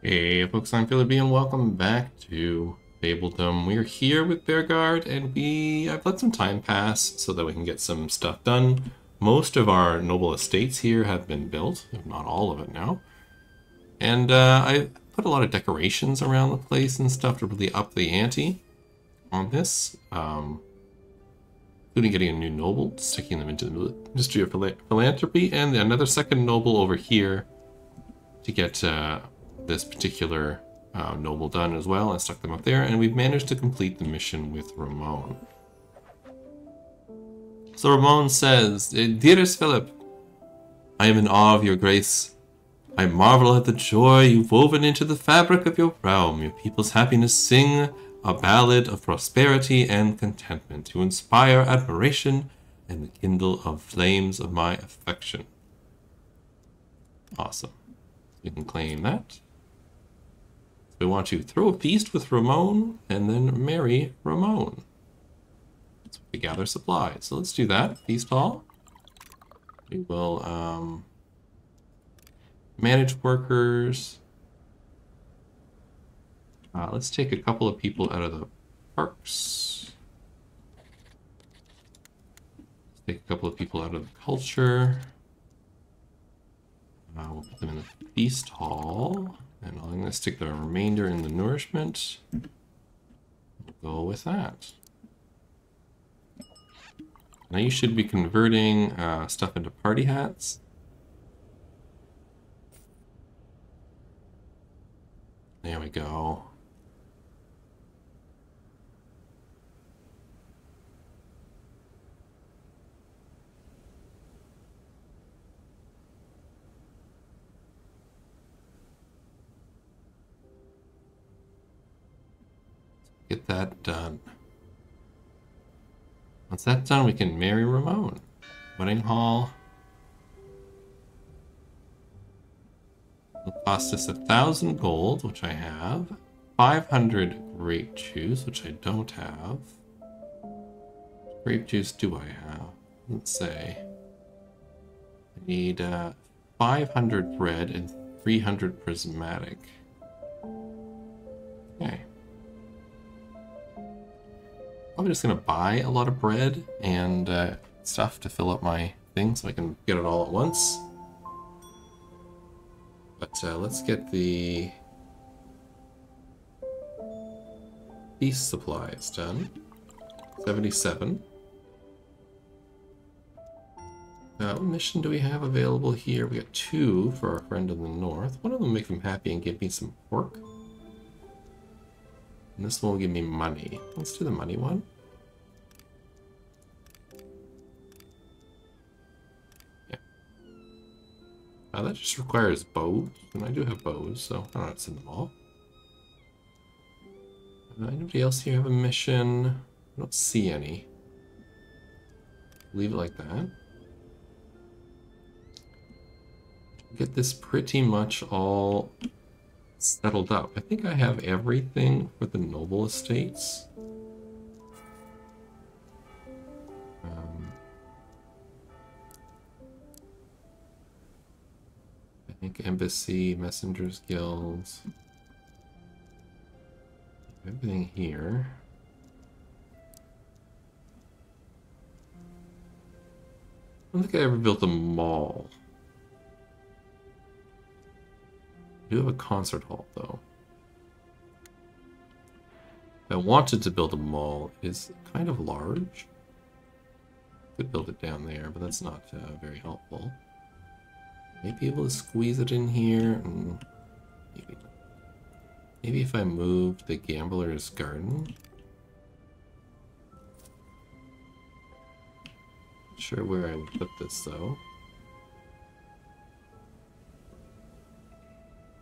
Hey folks, I'm Philip and welcome back to Fabledom. We're here with Beargard and we I've let some time pass so that we can get some stuff done. Most of our noble estates here have been built, if not all of it now. And uh, I put a lot of decorations around the place and stuff to really up the ante on this. Um, including getting a new noble, sticking them into the Ministry of Philanthropy, and another second noble over here to get uh, this particular uh, noble done as well and stuck them up there. And we've managed to complete the mission with Ramon. So Ramon says, Dearest Philip, I am in awe of your grace. I marvel at the joy you've woven into the fabric of your realm. Your people's happiness sing a ballad of prosperity and contentment to inspire admiration and the kindle of flames of my affection. Awesome. You can claim that. We want to throw a feast with Ramon and then marry Ramon. We gather supplies. So let's do that. Feast hall. We will um, manage workers. Uh, let's take a couple of people out of the parks. Let's take a couple of people out of the culture. Uh, we'll put them in the feast hall. And I'm going to stick the remainder in the nourishment. Go with that. Now you should be converting uh, stuff into party hats. There we go. Get that done. Once that's done, we can marry Ramon. Wedding hall. It'll cost us a thousand gold, which I have. 500 grape juice, which I don't have. Grape juice do I have? Let's say. I need uh, 500 bread and 300 prismatic. Okay. I'm just gonna buy a lot of bread and uh, stuff to fill up my thing so I can get it all at once. But uh, let's get the feast supplies done. 77. Uh, what mission do we have available here? We got two for our friend in the north. One of them make him happy and give me some pork. And this one will give me money. Let's do the money one. Yeah. Uh, that just requires bows, and I do have bows, so I don't send them all. Uh, anybody else here have a mission? I don't see any. Leave it like that. Get this pretty much all settled up. I think I have everything for the noble estates. Um, I think embassy, messengers guilds. Everything here. I don't think I ever built a mall. I do have a concert hall, though. I wanted to build a mall. It's kind of large. Could build it down there, but that's not uh, very helpful. Maybe able to squeeze it in here. Maybe, maybe if I move the gambler's garden. Not sure where I would put this though.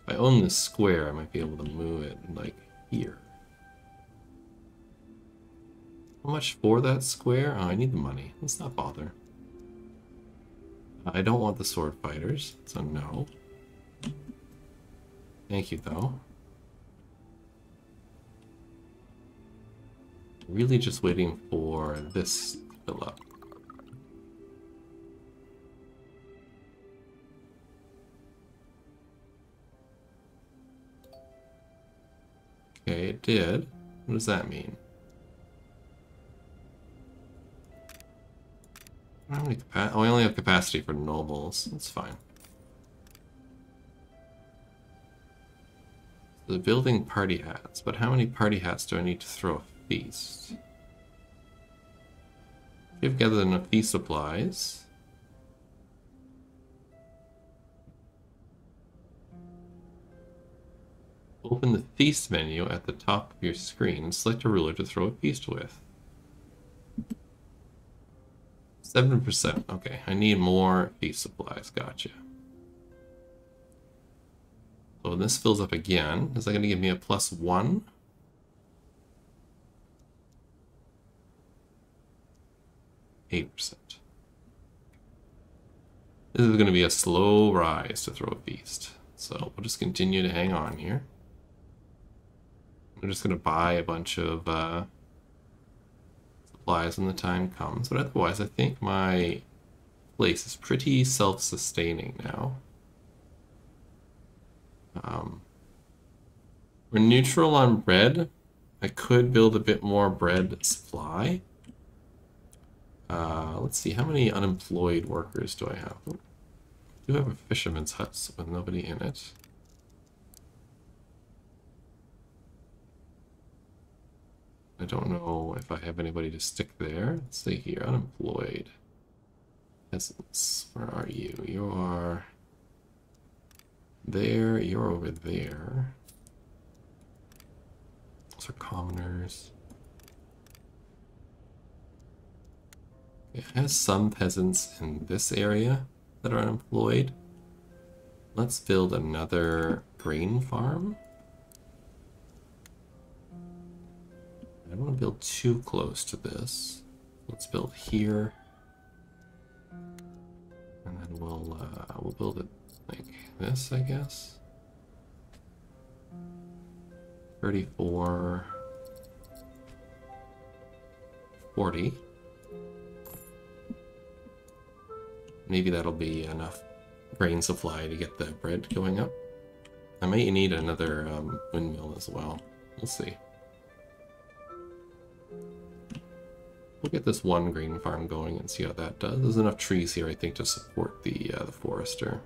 I own this square, I might be able to move it, like, here. How much for that square? Oh, I need the money. Let's not bother. I don't want the sword fighters, so no. Thank you, though. Really just waiting for this to fill up. Okay, it did. What does that mean? How many capa oh, we only have capacity for nobles. That's fine. The building party hats, but how many party hats do I need to throw a feast? You've gathered enough feast supplies. Open the feast menu at the top of your screen select a ruler to throw a feast with. 7%. Okay, I need more feast supplies. Gotcha. So when this fills up again. Is that going to give me a plus one? Eight percent. This is going to be a slow rise to throw a feast. So we'll just continue to hang on here. I'm just to buy a bunch of uh, supplies when the time comes. But otherwise, I think my place is pretty self-sustaining now. Um, we're neutral on bread. I could build a bit more bread supply. Uh, let's see, how many unemployed workers do I have? I do have a fisherman's hut with nobody in it. I don't know if I have anybody to stick there. Let's see here, unemployed. Peasants, where are you? You are there, you're over there. Those are commoners. It has some peasants in this area that are unemployed. Let's build another grain farm. Don't want to build too close to this. Let's build here. And then we'll uh, we'll build it like this, I guess. 34 40 Maybe that'll be enough grain supply to get the bread going up. I might need another um, windmill as well. We'll see. This one grain farm going and see how that does. There's enough trees here, I think, to support the uh, the forester.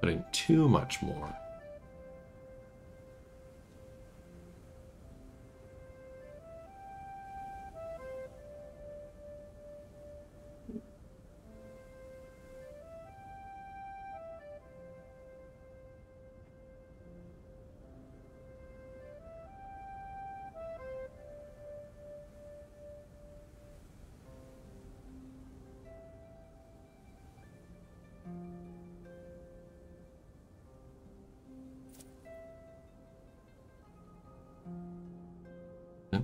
Putting too much more.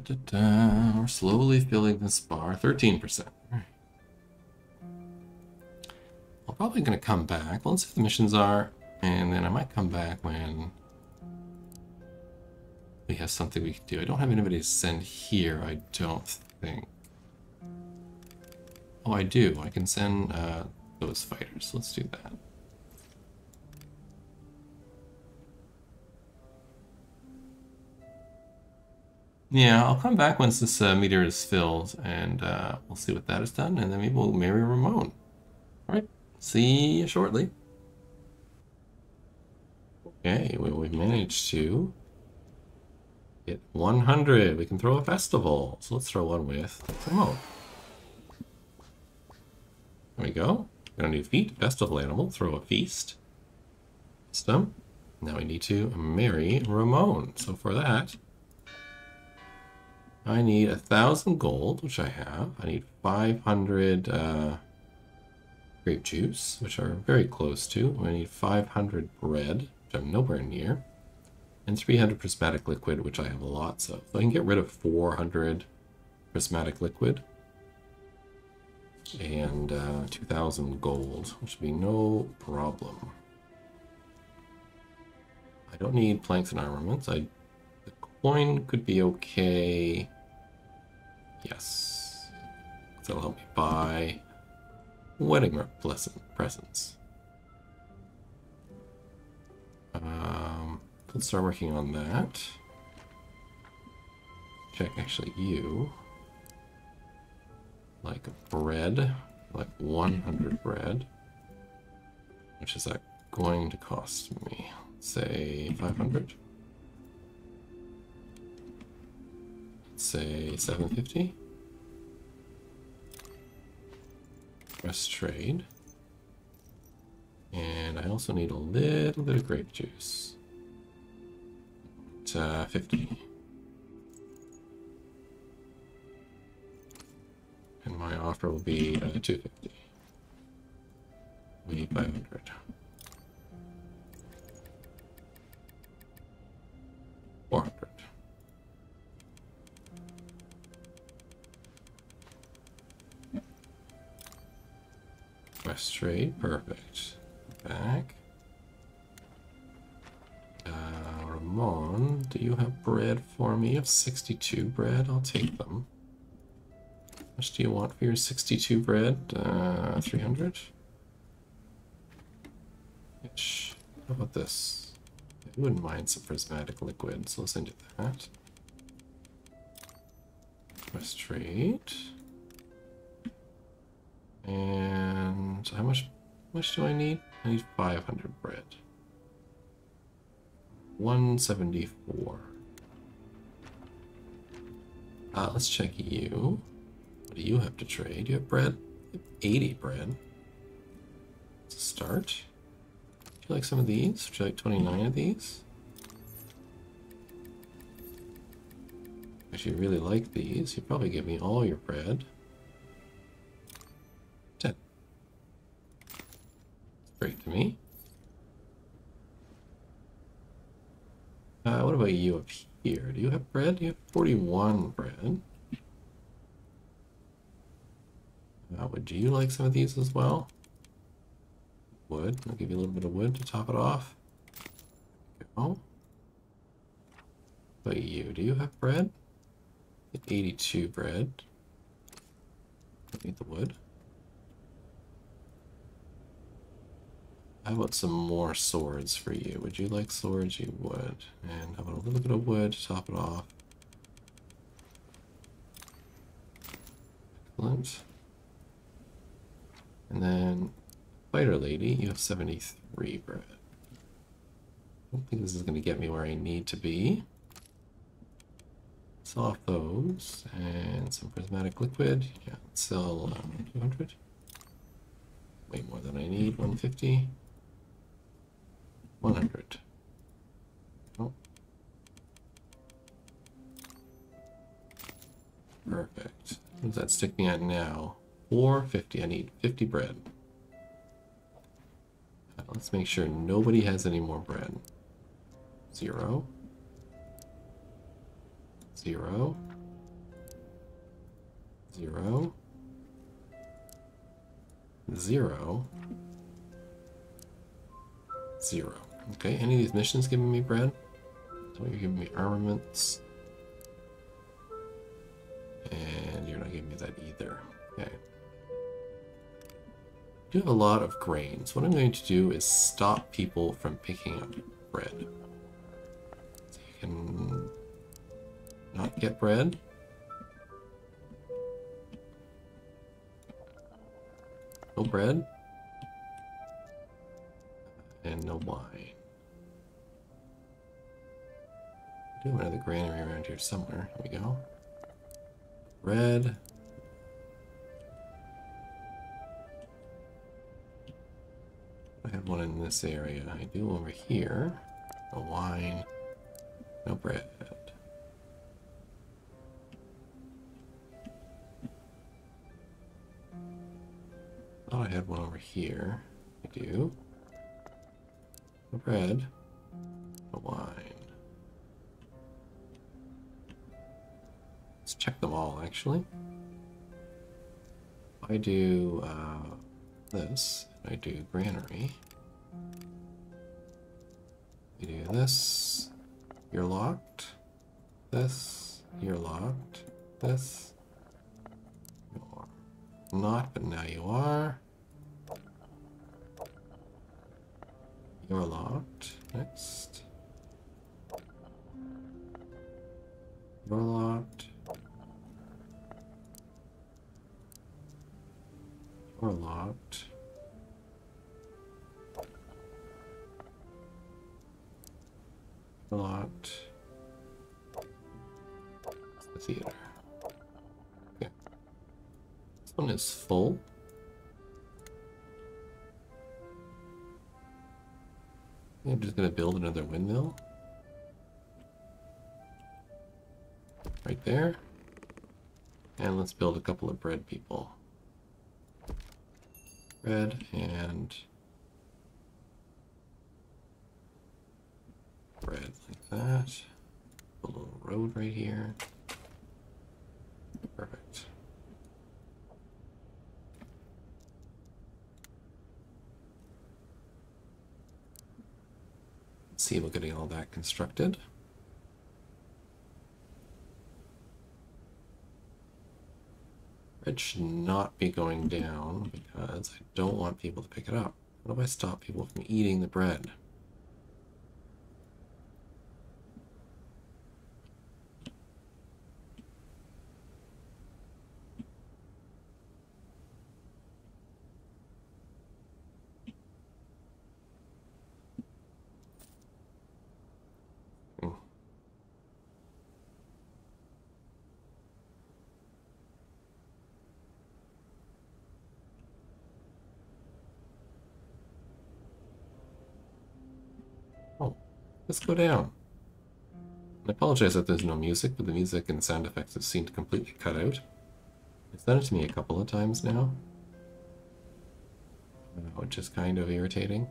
Da, da, We're slowly filling this bar. 13%. I'm probably going to come back. Let's see what the missions are. And then I might come back when we have something we can do. I don't have anybody to send here, I don't think. Oh, I do. I can send uh, those fighters. Let's do that. Yeah, I'll come back once this uh, meter is filled, and uh, we'll see what that is done, and then maybe we'll marry Ramon. All right, see you shortly. Okay, well, we've managed to get 100. We can throw a festival, so let's throw one with Ramon. There we go. Gonna need feet, festival animal, throw a feast. System. Now we need to marry Ramon. So for that, I need a thousand gold, which I have. I need 500 uh, grape juice, which are very close to. I need 500 bread, which I'm nowhere near. And 300 prismatic liquid, which I have lots of. So I can get rid of 400 prismatic liquid. And uh, 2,000 gold, which would be no problem. I don't need planks and armaments. I the coin could be okay. Yes. That'll help me buy wedding presents. Um, let's start working on that. Check actually you. Like bread, like 100 bread. Which is that going to cost me? Say 500? Say 750. Press trade. And I also need a little bit of grape juice. It's uh, 50. And my offer will be uh, 250. We need 500. Trade, perfect. Back. Uh, Ramon, do you have bread for me? You have 62 bread, I'll take them. How much do you want for your 62 bread? Uh, 300? Ish. How about this? I wouldn't mind some prismatic liquid, so let's you that. West trade. And how much, much do I need? I need 500 bread. 174. Uh, let's check you. What do you have to trade? You have bread? You have 80 bread. Let's start. Would you like some of these? Would you like 29 of these? If you really like these, you'd probably give me all your bread. Great to me. Uh, what about you up here? Do you have bread? You have 41 bread. Uh, would you like some of these as well? Wood. I'll give you a little bit of wood to top it off. Go. But you, do you have bread? 82 bread. I need the wood. How about some more swords for you? Would you like swords? You would. And how about a little bit of wood to top it off? Excellent. And then, fighter lady, you have 73 bread. I don't think this is going to get me where I need to be. Sell off those, and some prismatic liquid. Yeah, sell um, 200. Way more than I need, 150. 100. Oh. Perfect. What does that stick me at now? 450. I need 50 bread. Uh, let's make sure nobody has any more bread. Zero. Zero. Zero. Zero. Zero. Okay, any of these missions giving me bread? So you're giving me armaments. And you're not giving me that either. Okay. I have a lot of grains. What I'm going to do is stop people from picking up bread. So you can not get bread. No bread. And no wine. Do another granary around here somewhere. Here we go. Red. I have one in this area. I do over here. A wine. No bread. Thought I had one over here. I do. No bread. No wine. Check them all, actually. I do uh, this, I do granary. You do this, you're locked. This, you're locked. This, you're not, but now you are. You're locked. Next. You're locked. Door locked. Locked. the theater. Okay. This one is full. I'm just gonna build another windmill. Right there. And let's build a couple of bread people. Bread and bread like that. A little road right here. Perfect. Let's see getting all that constructed. It should not be going down because I don't want people to pick it up. What if I stop people from eating the bread? Let's go down. I apologize that there's no music, but the music and sound effects have seemed completely cut out. It's done it to me a couple of times now. Which is kind of irritating.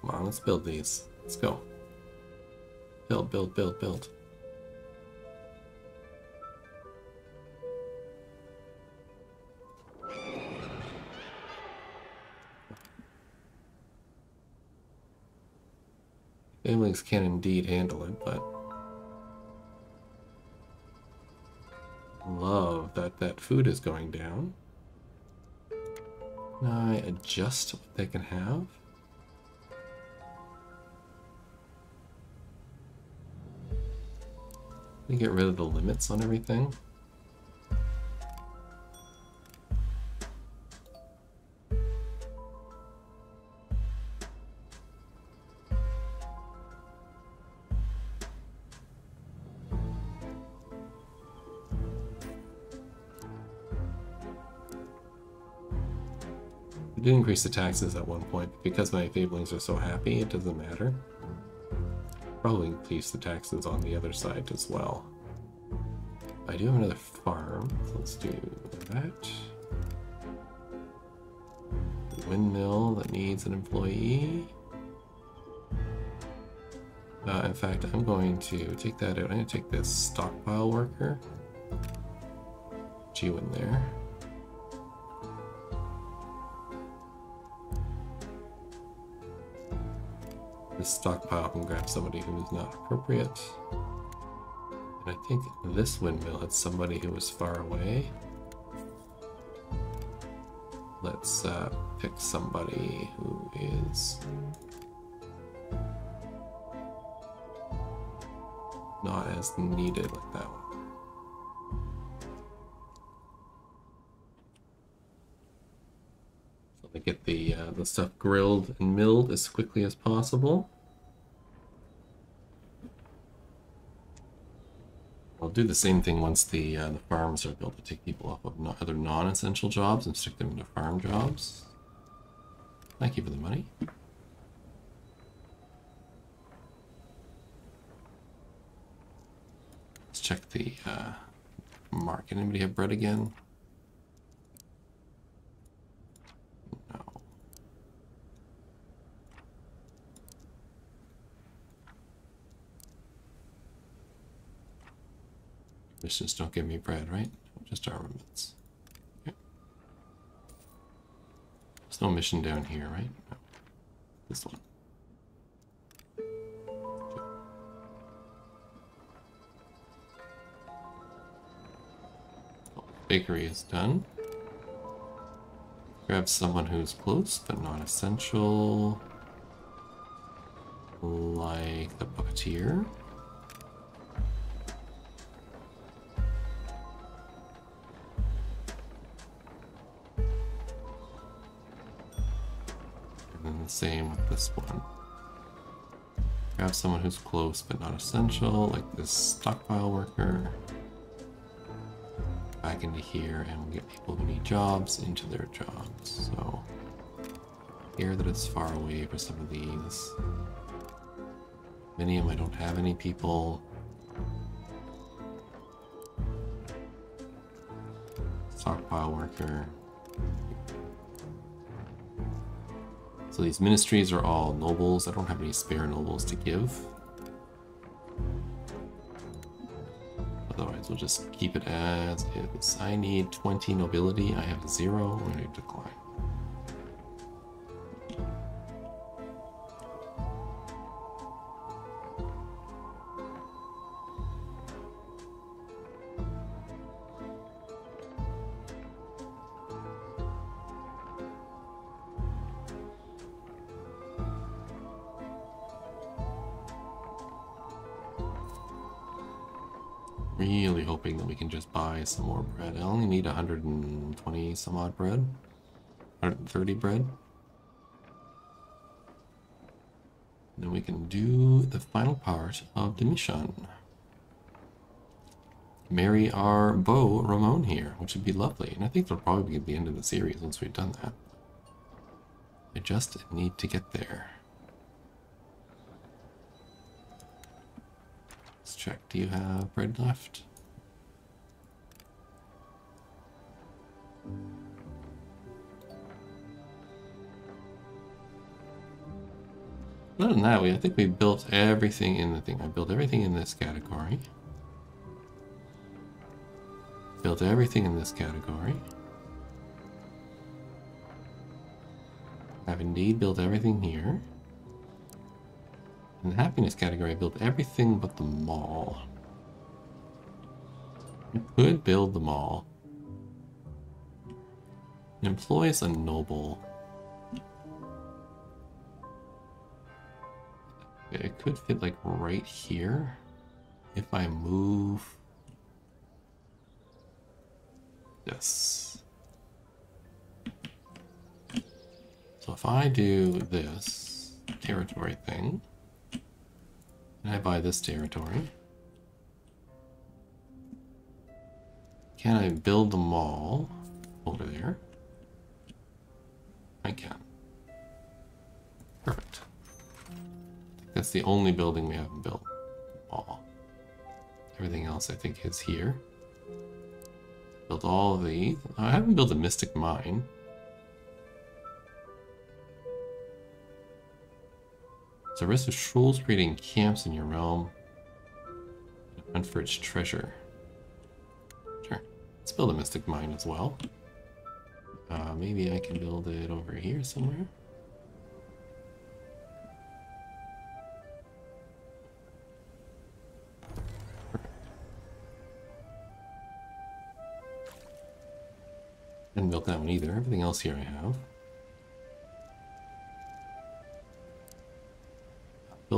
Come on, let's build these. Let's go. Build, build, build, build. Families can indeed handle it, but love that that food is going down. Can I adjust what they can have? Let me get rid of the limits on everything. I did increase the taxes at one point, but because my fablings are so happy, it doesn't matter probably increase the taxes on the other side as well. I do have another farm, so let's do that. Windmill that needs an employee. Uh, in fact, I'm going to take that out. I'm going to take this stockpile worker. You in there. This stockpile and grab somebody who is not appropriate. And I think this windmill had somebody who was far away. Let's uh, pick somebody who is not as needed like that one. They get the uh, the stuff grilled and milled as quickly as possible. I'll do the same thing once the uh, the farms are built to take people off of no other non-essential jobs and stick them into farm jobs. Thank you for the money. Let's check the uh, market. Anybody have bread again? Missions don't give me bread, right? Just armaments. Okay. There's no mission down here, right? No. This one. Oh, bakery is done. Grab someone who's close but not essential. Like the puppeteer. Same with this one. Grab someone who's close but not essential, like this stockpile worker. Back into here, and we'll get people who need jobs into their jobs. So, here that it's far away for some of these. Many of them I don't have any people. Stockpile worker. So these ministries are all nobles. I don't have any spare nobles to give. Otherwise, we'll just keep it as is. I need 20 nobility. I have zero. Going to decline. Really hoping that we can just buy some more bread. I only need 120 some odd bread. 130 bread. Then we can do the final part of the mission. Marry our beau, Ramon, here, which would be lovely. And I think that'll probably be the end of the series once we've done that. I just need to get there. Check. Do you have bread left? Other than that, we I think we built everything in the thing. I built everything in this category. Built everything in this category. I've indeed built everything here. In the happiness category, I built everything but the mall. I could build the mall. It employs a noble. It could fit like right here if I move this. So if I do this territory thing, and I buy this territory, can I build the mall over there? I can. Perfect. That's the only building we haven't built. Mall. Everything else I think is here. Built all of these. I haven't built a Mystic Mine. So risk of trolls creating camps in your realm. Hunt for its treasure. Sure. Let's build a Mystic Mine as well. Uh, maybe I can build it over here somewhere. Didn't build that one either. Everything else here I have.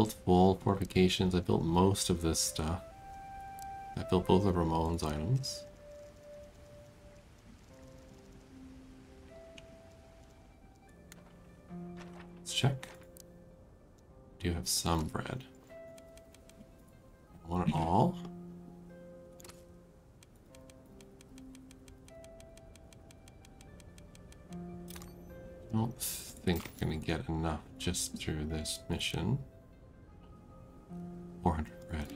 Built wall fortifications. I built most of this stuff. I built both of Ramon's items. Let's check. Do you have some bread? Want it all? I don't think we're gonna get enough just through this mission. 400 bread.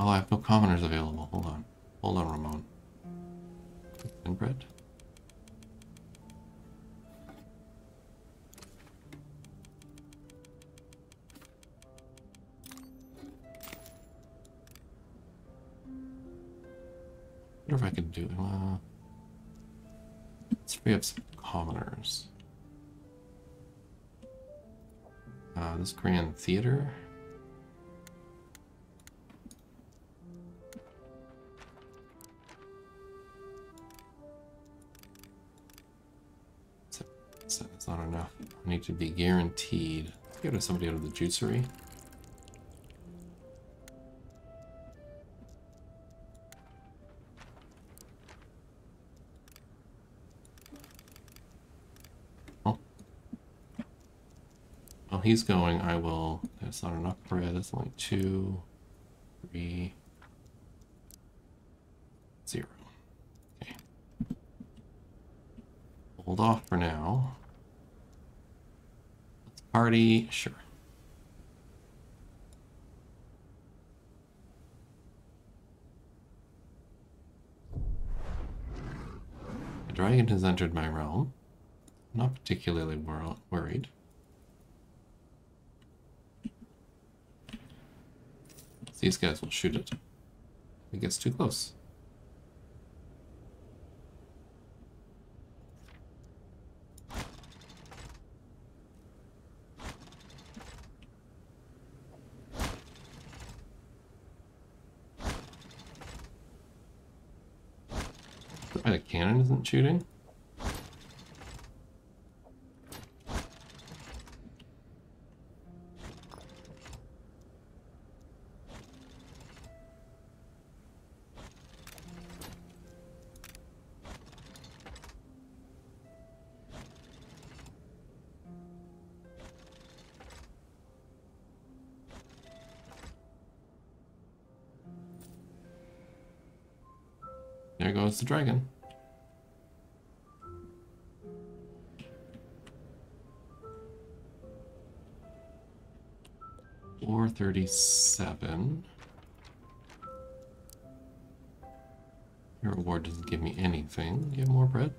Oh, I have no commoners available. Hold on. Hold on, Ramon. And bread? wonder if I can do... Uh, let's free up some commoners. Uh, this Grand Theater. Need to be guaranteed. Go to somebody out of the juicery. Oh. While he's going, I will. That's not enough bread. That's only two, three, zero. Okay. Hold off for now. Party. Sure. A dragon has entered my realm. Not particularly wor worried. These guys will shoot it. It gets too close. The cannon isn't shooting? There goes the dragon. Four thirty-seven. Your reward doesn't give me anything. Get more bread?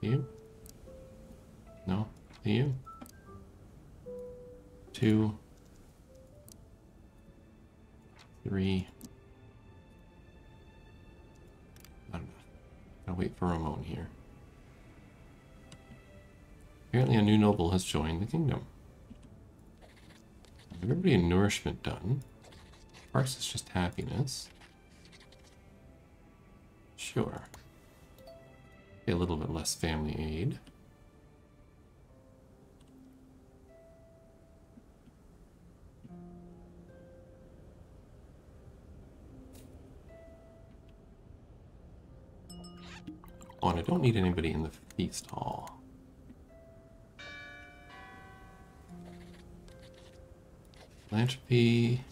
You? No? You? Two. Three. I don't enough. Gotta wait for Ramon here. Apparently a new noble has joined the kingdom. Everybody in nourishment done. Sparks is just happiness. Sure. A little bit less family aid. Oh, and I don't need anybody in the feast hall. Philanthropy.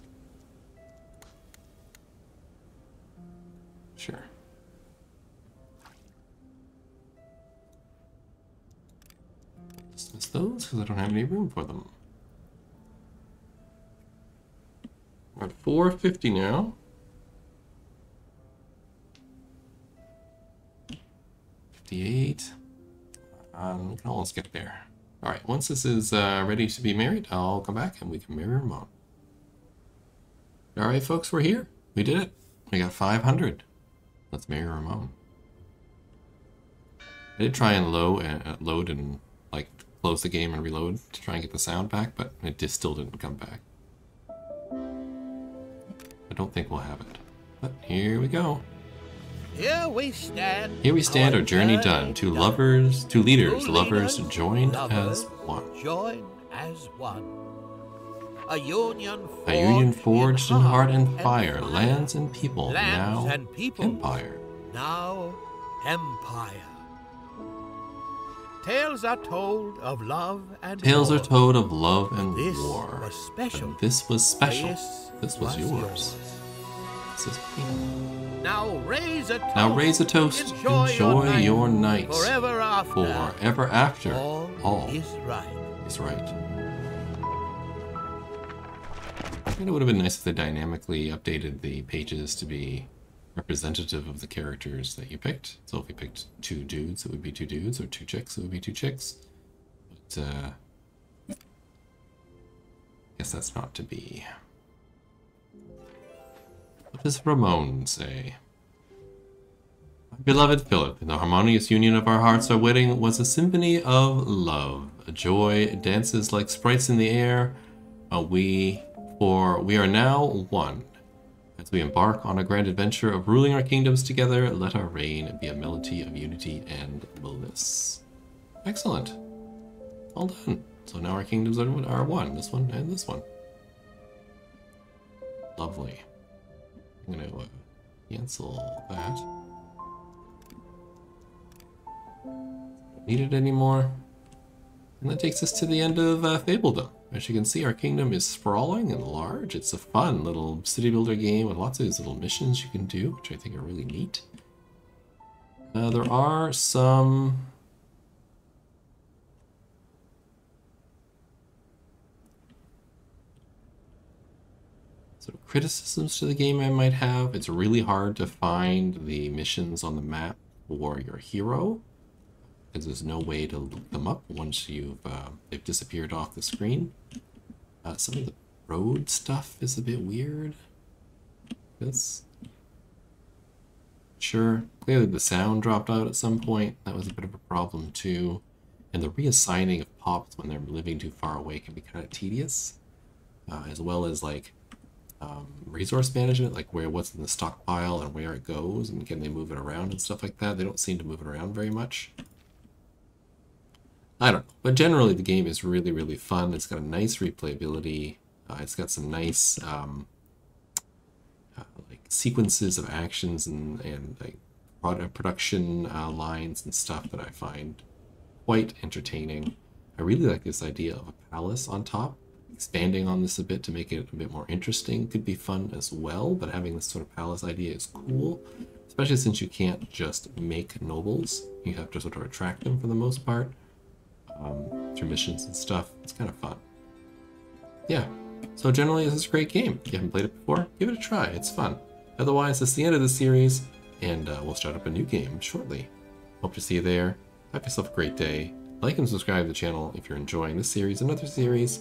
Sure. Dismiss those because I don't have any room for them. We're at 450 now. Fifty-eight. Um, we can almost get there. All right, once this is uh, ready to be married, I'll come back and we can marry Ramon. All right, folks, we're here. We did it. We got 500. Let's marry Ramon. I did try and low and uh, load and like close the game and reload to try and get the sound back, but it just still didn't come back. I don't think we'll have it. But here we go. Here we stand. Here we stand, our journey done. Two lovers, two leaders, lovers joined lovers, as one. Joined as one. A union forged, A union forged in heart and and fire, lands and people, Lands now and people. empire. Now empire. Tales are told of love and Tales war. are told of love and This war. was special. But this was special. This This was yours. Is Now raise a toast. Now raise a toast. Enjoy, Enjoy your night. Forever after. Forever after. All, All is right. is right. I think it would have been nice if they dynamically updated the pages to be representative of the characters that you picked. So if you picked two dudes, it would be two dudes, or two chicks, it would be two chicks. But, uh... Guess that's not to be. What does Ramon say? My beloved Philip, in the harmonious union of our hearts, our wedding was a symphony of love. A joy dances like sprites in the air. We, for we are now one. As we embark on a grand adventure of ruling our kingdoms together, let our reign be a melody of unity and bliss. Excellent. All done. So now our kingdoms are one. This one and this one. Lovely. I'm uh, cancel that. Need it anymore. And that takes us to the end of uh, Fabledom. As you can see, our kingdom is sprawling and large. It's a fun little city builder game with lots of these little missions you can do, which I think are really neat. Uh, there are some... criticisms to the game I might have. It's really hard to find the missions on the map for your hero because there's no way to look them up once you've uh, they've disappeared off the screen. Uh, some of the road stuff is a bit weird. This. Sure, clearly the sound dropped out at some point. That was a bit of a problem too. And the reassigning of pops when they're living too far away can be kind of tedious. Uh, as well as like um, resource management, like where what's in the stockpile and where it goes, and can they move it around and stuff like that. They don't seem to move it around very much. I don't know. But generally, the game is really, really fun. It's got a nice replayability. Uh, it's got some nice um, uh, like sequences of actions and, and like product production uh, lines and stuff that I find quite entertaining. I really like this idea of a palace on top. Expanding on this a bit to make it a bit more interesting could be fun as well, but having this sort of palace idea is cool, especially since you can't just make nobles. You have to sort of attract them for the most part um, through missions and stuff. It's kind of fun. Yeah, so generally this is a great game. If you haven't played it before, give it a try. It's fun. Otherwise, that's the end of the series, and uh, we'll start up a new game shortly. Hope to see you there. Have yourself a great day. Like and subscribe to the channel if you're enjoying this series and other series.